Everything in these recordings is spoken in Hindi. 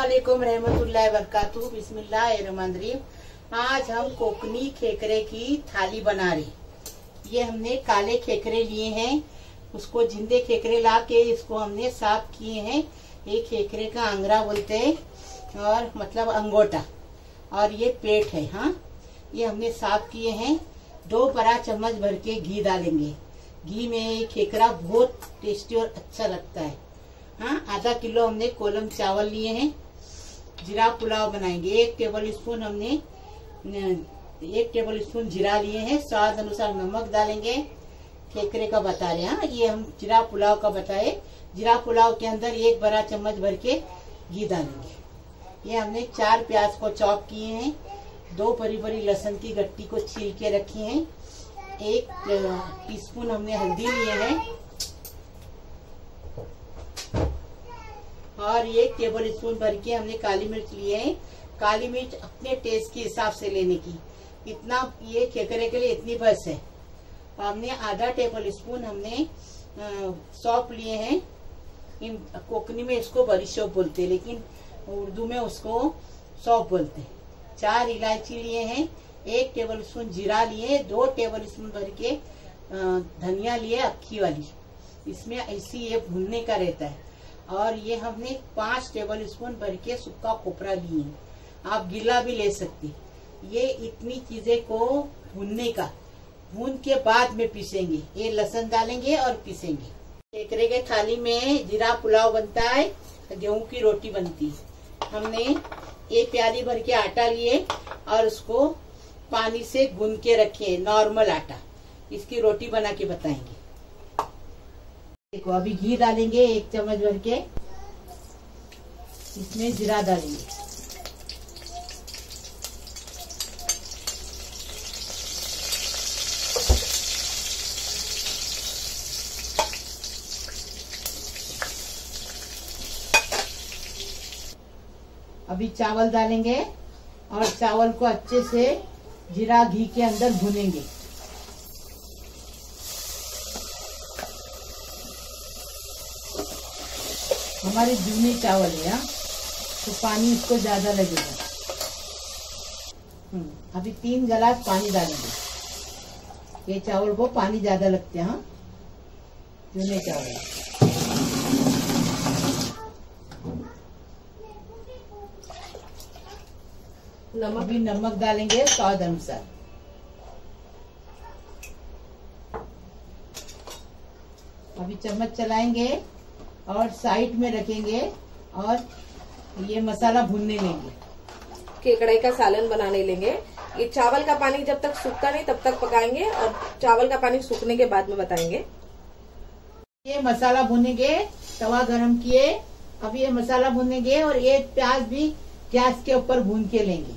वालेकुम रहमतुल्लाहि वबरकातुहू। बिस्मिल्लाहिर्रहमानिर्रहीम। आज हम कोकनी खेकरे की थाली बना रहे ये हमने काले खेकरे लिए हैं। उसको जिंदे खेकरे ला के इसको हमने साफ़ किए हैं। ये खेकरे का आंगरा बोलते हैं और मतलब अंगोटा और ये पेट है हाँ। ये हमने साफ़ किए हैं। दो बड़ा चम्मच भर के घी डालेंगे। घी में खेकरा बहुत टेस्टी और अच्छा लगता है। हाँ आधा किलो हमने कोलम चावल लिए हैं। जीरा पुलाव बनाएँगे। एक टेबल स्पून हमने एक टेबल स्पून जीरा लिए हैं। स्वाद अनुसार नमक डालेंगे। खेकरे का बता रहे हैं ये हम जीरा पुलाव का बताए। जीरा पुलाव के अंदर एक बड़ा चम्मच भर के घी डालेंगे। ये हमने चार प्याज को चॉप किए हैं। दो बड़ी बड़ी लहसुन की गट्टी को छील के रखी है। एक टीस्पून हमने हल्दी लिए हैं। और एक टेबल स्पून भर के हमने काली मिर्च लिए हैं। काली मिर्च अपने टेस्ट के हिसाब से लेने की। इतना ये खेकरे के लिए इतनी बस है। हमने आधा टेबल स्पून हमने सौंप लिए हैं। इन कोकनी में इसको शौप बोलते हैं, लेकिन उर्दू में उसको सौंप बोलते हैं। चार इलायची लिए हैं, एक टेबल स्पून जीरा लिए दो टेबल स्पून भर के धनिया लिए अक्खी वाली। इसमें ऐसी ये भूनने का रहता है। और ये हमने पाँच टेबल स्पून भर के सूखा खोपरा लिए आप गीला भी ले सकते ये इतनी चीज़ें को भूनने का। भून के बाद में पीसेंगे। ये लहसन डालेंगे और पीसेंगे। केकरे के थाली में जीरा पुलाव बनता है, गेहूँ की रोटी बनती है। हमने ये प्याली भर के आटा लिए और उसको पानी से गूंद के रखे नॉर्मल आटा। इसकी रोटी बना के बताएँगे। देखो अभी घी डालेंगे, एक चम्मच भर के। इसमें जीरा डालेंगे। अभी चावल डालेंगे और चावल को अच्छे से जीरा घी के अंदर भुनेंगे। हमारे जूने चावल है? तो पानी इसको ज़्यादा लगेगा। अभी तीन गिलास पानी डालेंगे। ये चावल को पानी ज़्यादा लगते हैं हाँ? जूने चावल। नमक भी नमक डालेंगे स्वाद अनुसार। अभी चम्मच चलाएँगे। और साइड में रखेंगे और ये मसाला भूनने लेंगे। केकड़े का सालन बनाने लेंगे। ये चावल का पानी जब तक सूखता नहीं तब तक पकाएँगे और चावल का पानी सूखने के बाद में बताएँगे। ये मसाला भूनेंगे तवा गरम किए। अब ये मसाला भूनेंगे और ये प्याज भी गैस के ऊपर भून के लेंगे।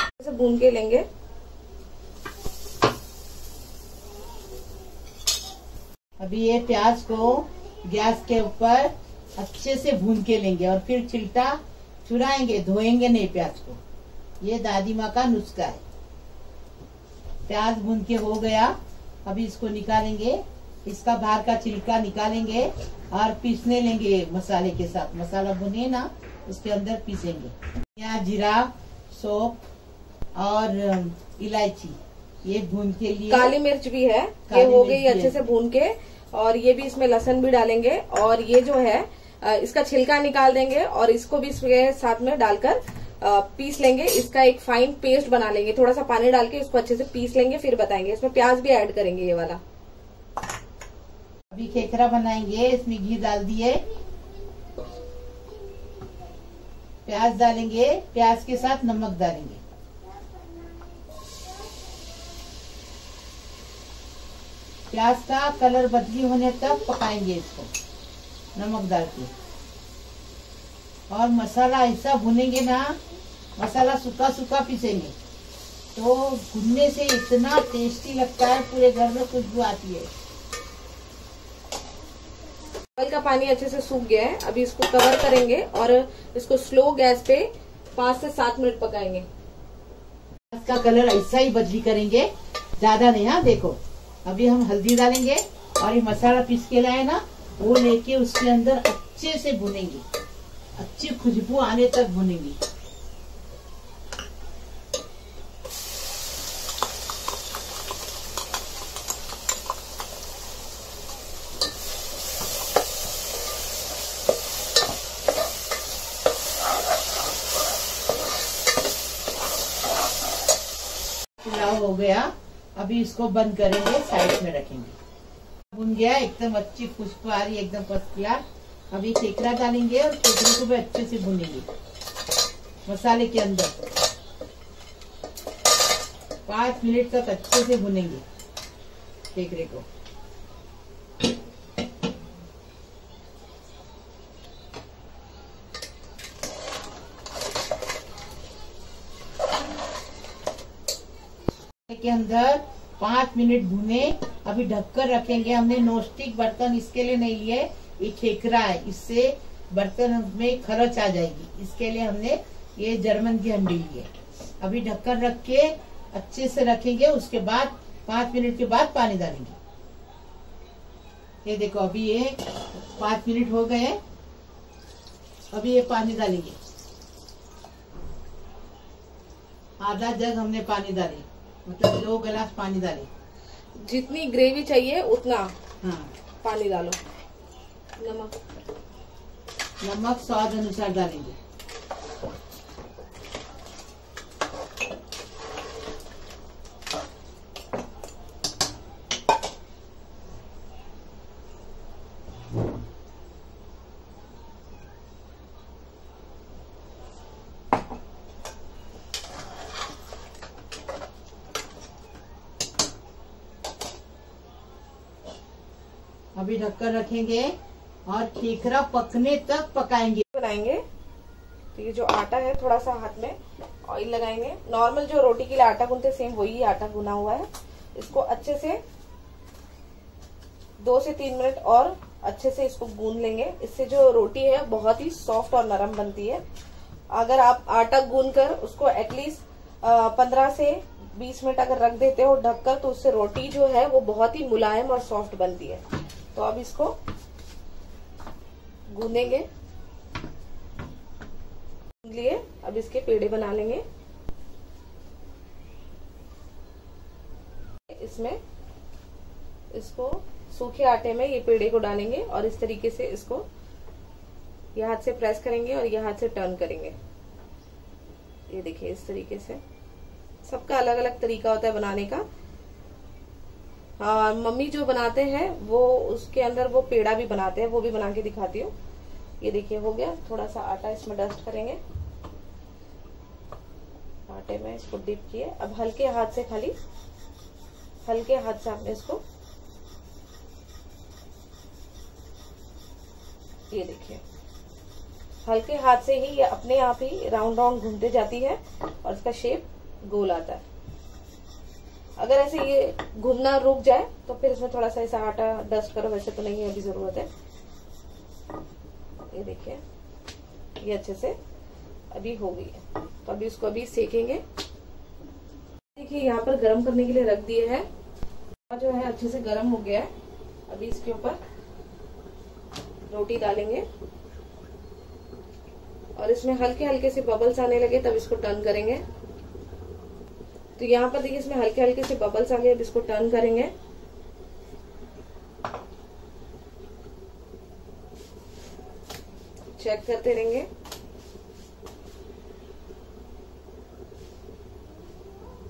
ऐसे भून के लेंगे। अभी ये प्याज को गैस के ऊपर अच्छे से भून के लेंगे और फिर छिलटा चुराएँगे धोएँगे नहीं प्याज को। ये दादी माँ का नुस्खा है। प्याज भून के हो गया। अभी इसको निकालेंगे। इसका बाहर का छिलका निकालेंगे और पीसने लेंगे मसाले के साथ। मसाला भुने ना उसके अंदर पीसेंगे। यहाँ जीरा सौंप और इलायची। ये भून के लिए काली मिर्च भी है। ये हो गई अच्छे से भून के। और ये भी इसमें लहसन भी डालेंगे और ये जो है इसका छिलका निकाल देंगे और इसको भी इसके साथ में डालकर पीस लेंगे। इसका एक फाइन पेस्ट बना लेंगे। थोड़ा सा पानी डाल के इसको अच्छे से पीस लेंगे, फिर बताएँगे। इसमें प्याज भी ऐड करेंगे ये वाला। अभी खेखरा बनाएँगे, इसमें घी डाल दिए। प्याज डालेंगे, प्याज के साथ नमक डालेंगे। प्याज का कलर बदली होने तक पकाएँगे इसको नमक डाल के। और मसाला ऐसा भुनेंगे ना मसाला सूखा सूखा पीसेंगे तो भुनने से इतना टेस्टी लगता है पूरे घर में खुशबू आती है। चावल का पानी अच्छे से सूख गया है अभी इसको कवर करेंगे और इसको स्लो गैस पे पाँच से सात मिनट पकाएँगे। इसका कलर ऐसा ही बदली करेंगे ज़्यादा नहीं हाँ देखो। अभी हम हल्दी डालेंगे और ये मसाला पीस के लाए ना, वो लेके उसके अंदर अच्छे से भुनेंगे। अच्छी खुशबू आने तक भुनेंगे। हो गया। अभी इसको बंद करेंगे, साइड में रखेंगे। भुन गया, एकदम अच्छी खुशबू आ रही है, एकदम फ़र्स्ट क्लास। अभी केकरा डालेंगे और केकरे को भी अच्छे से भुनेंगे, मसाले के अंदर। पाँच मिनट तक अच्छे से भुनेंगे केकरे को। अंदर पाँच मिनट भुने, अभी ढककर रखेंगे। हमने नोस्टिक बर्तन इसके लिए नहीं लिए, ये ठेकरा है। इससे बर्तन में खरच आ जाएगी। इसके लिए हमने ये जर्मन की हंडी ली है। अभी ढक्कन रख के अच्छे से रखेंगे। उसके बाद, पाँच मिनट के बाद पानी डालेंगे। ये देखो, अभी ये पाँच मिनट हो गए अभी ये पानी डालेंगे। आधा जग हमने पानी डाली। मतलब दो गिलास पानी डाले जितनी ग्रेवी चाहिए उतना हाँ। पानी डालो। नमक। नमक स्वाद अनुसार डालेंगे। अभी ढककर रखेंगे और ठीकरा पकने तक पकाएँगे। बनाएँगे। तो ये जो आटा है, थोड़ा सा हाथ में ऑयल लगाएँगे। नॉर्मल जो रोटी के लिए आटा गूंथते सेम वही आटा गुना हुआ है। इसको अच्छे से दो से तीन मिनट और अच्छे से इसको गूंद लेंगे। इससे जो रोटी है, बहुत ही सॉफ्ट और नरम बनती है। अगर आप आटा गूंद कर उसको एटलीस्ट पंद्रह से बीस मिनट अगर रख देते हो ढककर तो उससे रोटी जो है, वो बहुत ही मुलायम और सॉफ्ट बनती है। तो अब इसको गूंदेंगे। लिए, अब इसके पेड़े बना लेंगे। इसमें इसको सूखे आटे में ये पेड़े को डालेंगे और इस तरीके से इसको ये हाथ से प्रेस करेंगे और ये हाथ से टर्न करेंगे। ये देखिए, इस तरीके से। सबका अलग अलग तरीका होता है बनाने का। मम्मी जो बनाते हैं, वो उसके अंदर वो पेड़ा भी बनाते हैं, वो भी बना के दिखाती हूँ। ये देखिए, हो गया। थोड़ा सा आटा इसमें डस्ट करेंगे। आटे में इसको डिप किए। अब हल्के हाथ से खाली। हल्के हाथ से आपने इसको ये देखिए। हल्के हाथ से ही ये अपने आप ही राउंड राउंड घूमते जाती है और इसका शेप गोल आता है। अगर ऐसे ये घूमना रुक जाए तो फिर इसमें थोड़ा सा ऐसा आटा डस्ट करो, वैसे तो नहीं अभी ज़रूरत है। ये देखिए, ये अच्छे से अभी हो गई है। तो अभी इसको अभी सेकेंगे। देखिए, यहाँ पर गर्म करने के लिए रख दिए है। जो है, अच्छे से गर्म हो गया है। अभी इसके ऊपर रोटी डालेंगे। और इसमें हल्के हल्के से बबल्स आने लगे, तब इसको टर्न करेंगे। तो यहाँ पर देखिए इसमें हल्के हल्के से बबल्स आ गए, अब इसको टर्न करेंगे। चेक करते रहेंगे।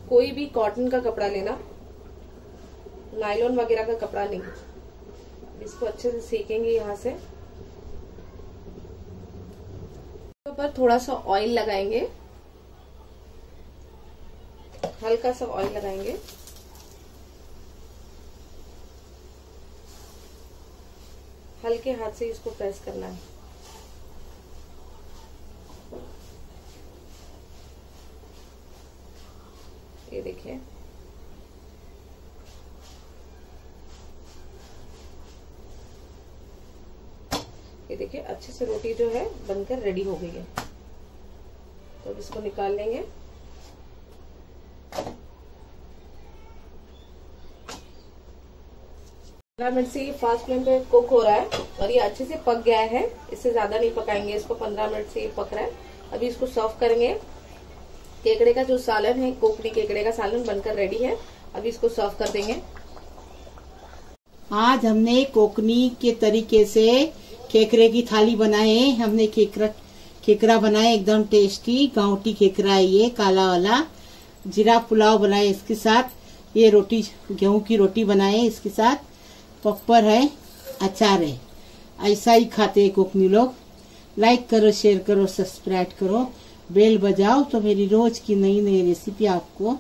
कोई भी कॉटन का कपड़ा लेना नायलॉन वगैरह का कपड़ा नहीं। इसको अच्छे से सेकेंगे यहाँ से। पर थोड़ा सा ऑयल लगाएँगे। हल्का सा ऑयल लगाएँगे। हल्के हाथ से इसको प्रेस करना है। ये देखिए। ये देखिए, अच्छे से रोटी जो है बनकर रेडी हो गई है। तो अब इसको निकाल लेंगे। पंद्रह मिनट से ये फास्ट फ्लेम पे कुक हो रहा है और ये अच्छे से पक गया है। इससे ज़्यादा नहीं पकाएँगे, इसको पंद्रह मिनट से ये पक रहा है। अभी इसको सर्व करेंगे। केकड़े का जो सालन है, कोकड़ी केकड़े का सालन बनकर रेडी है। अभी इसको सर्व कर देंगे। आज हमने कोकनी के तरीके से केकरे की थाली बनाए हमने केकरा केकरा बनाए एकदम टेस्टी गांवटी केकरा है ये, काला वाला। जीरा पुलाव बनाए इसके साथ। ये रोटी, गेहूँ की रोटी बनाए इसके साथ। पप्पर है अचार है। ऐसा ही खाते हैं कोकनी लोग। लाइक करो शेयर करो सब्सक्राइब करो। बेल बजाओ तो मेरी रोज की नई नई रेसिपी आपको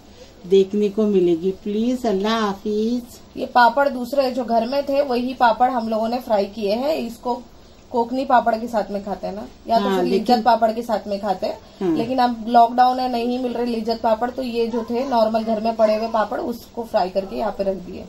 देखने को मिलेगी। प्लीज़ अल्लाह हाफिज। ये पापड़ दूसरे जो घर में थे वही पापड़ हम लोगों ने फ्राई किए हैं। इसको कोकनी पापड़ के साथ में खाते हैं ना? या तो हाँ, लिज्जत पापड़ के साथ में खाते हैं। हाँ। लेकिन अब लॉकडाउन है नहीं मिल रहे लिज्जत पापड़ तो ये जो थे नॉर्मल घर में पड़े हुए पापड़ उसको फ्राई करके यहाँ पे रख दिए।